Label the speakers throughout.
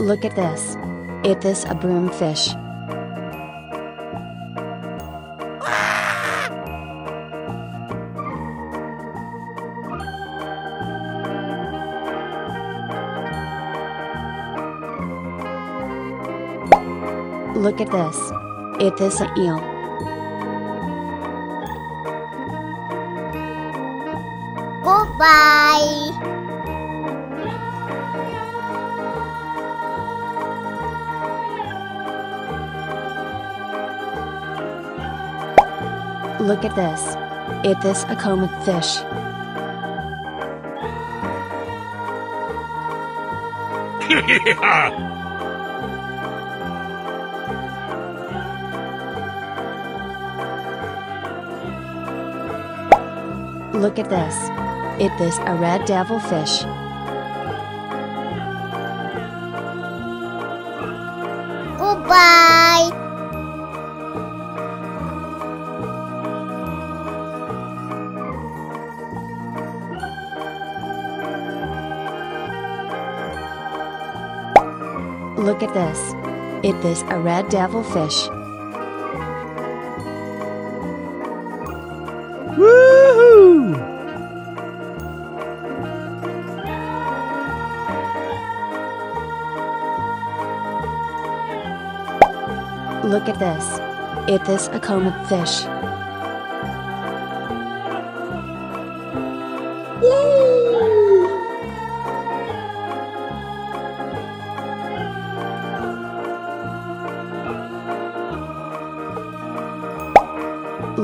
Speaker 1: Look at this. It is a broomfish. Look at this. It is an eel.
Speaker 2: Goodbye.
Speaker 1: Look at this. It is a comet fish.
Speaker 3: yeah!
Speaker 1: Look at this. It is a red devil fish.
Speaker 2: Goodbye.
Speaker 1: Look at this. It is a red devil fish.
Speaker 3: Woohoo!
Speaker 1: Look at this. It is a comet fish.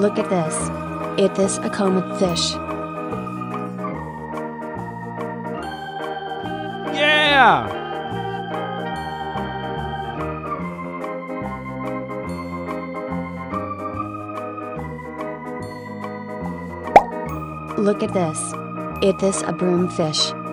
Speaker 1: Look at this. It is a comet fish.
Speaker 3: Yeah!
Speaker 1: Look at this. It is a broomfish.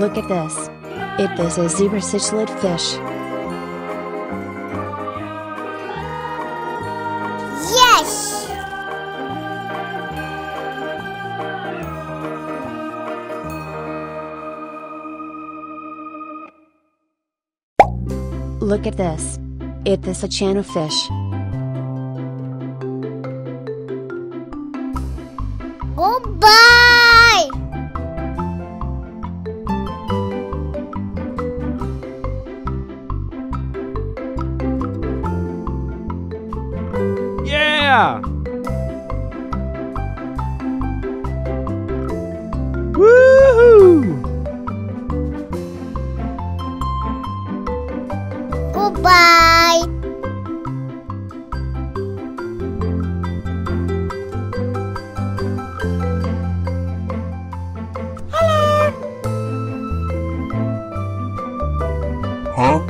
Speaker 1: Look at this. It is a zebra cichlid fish.
Speaker 2: Yes.
Speaker 1: Look at this. It is a channel fish.
Speaker 4: Huh?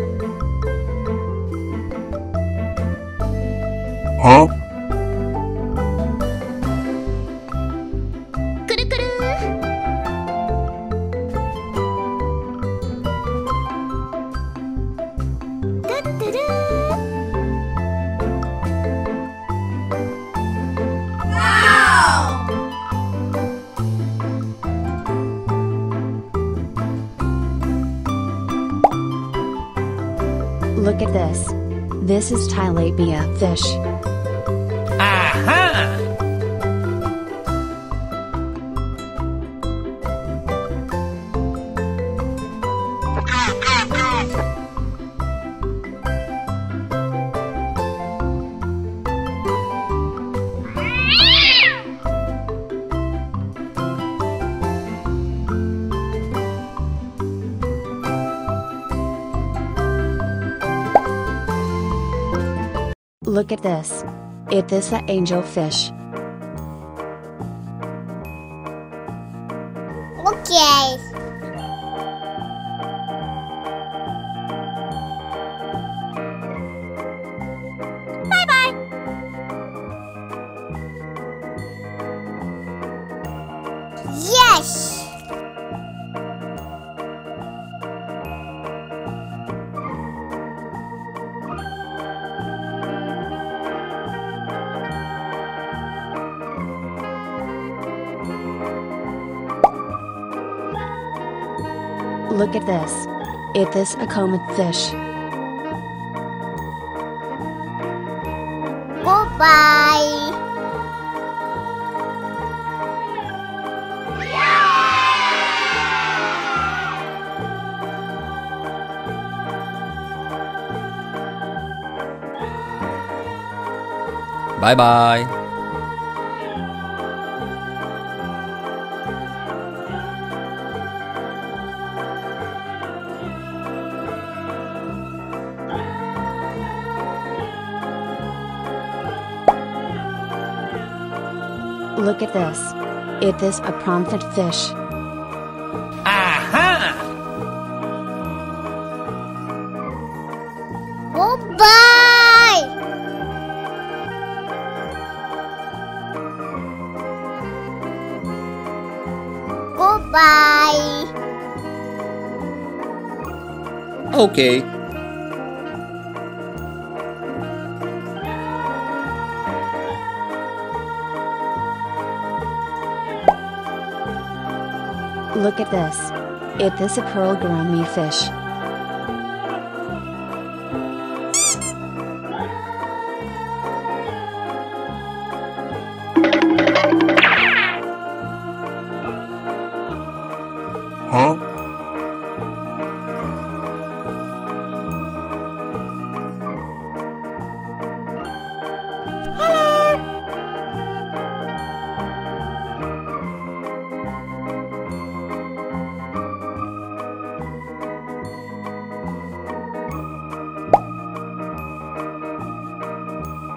Speaker 1: Look at this. This is tilapia fish. Look at this. It is the angel fish.
Speaker 2: Okay.
Speaker 1: Look at this. It is a comet fish.
Speaker 2: Goodbye.
Speaker 4: Bye bye.
Speaker 1: Look at this. It is a pomfret fish. Aha!
Speaker 2: Oh, Goodbye. Goodbye.
Speaker 4: Oh, okay.
Speaker 1: Look at this. It is a pearl gourami fish.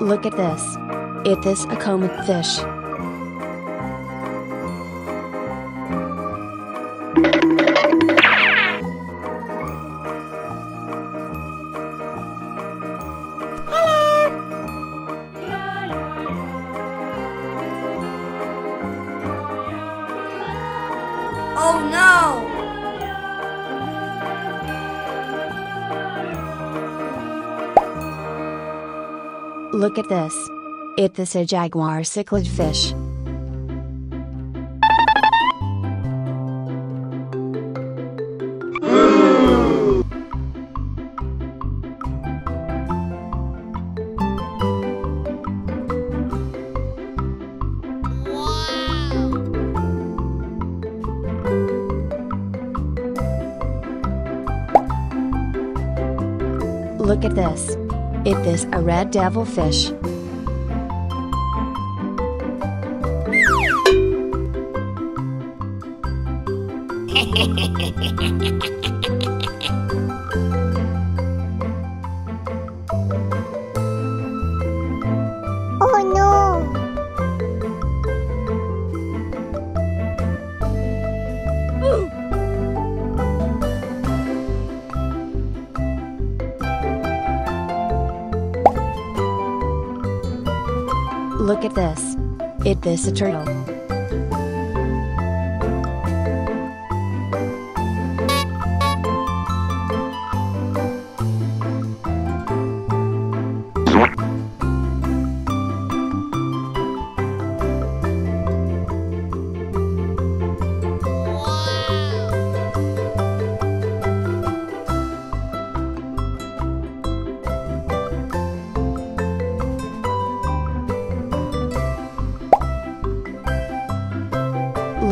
Speaker 1: Look at this. It is a comet fish. Look at this. It is a jaguar cichlid fish. Look at this. It is a red devil Look at this. It is a turtle.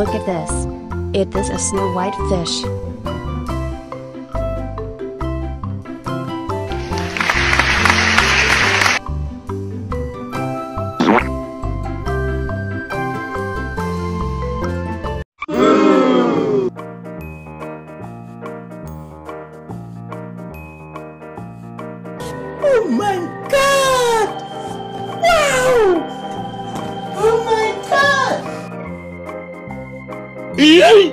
Speaker 1: Look at this. It is a snow white fish.
Speaker 5: Oh my god!
Speaker 3: Yay!